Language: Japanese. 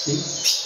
See?